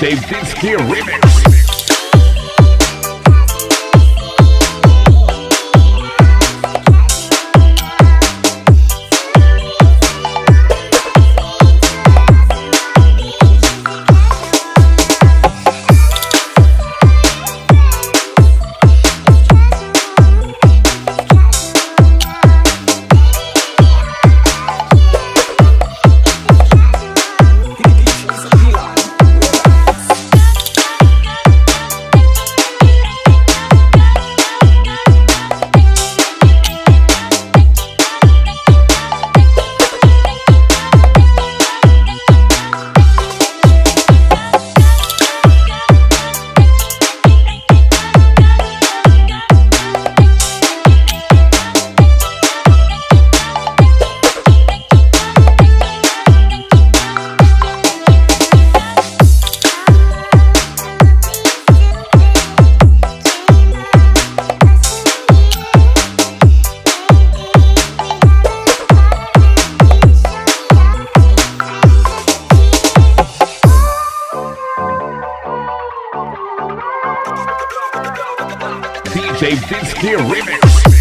Dave Dinsky Remix. DJ Disky Remix.